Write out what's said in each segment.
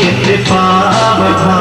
എന്റെ പാവഭാരമെല്ലാം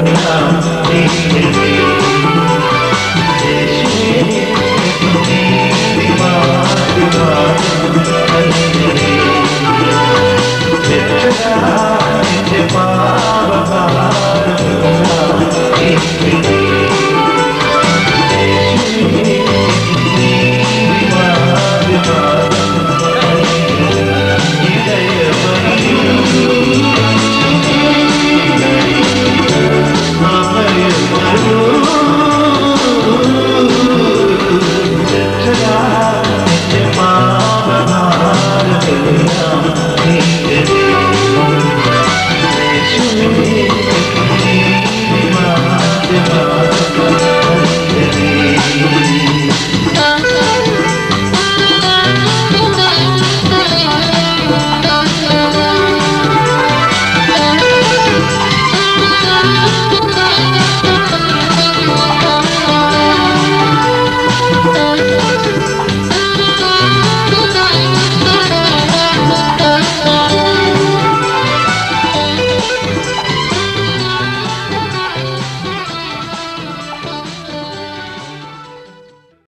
Thank.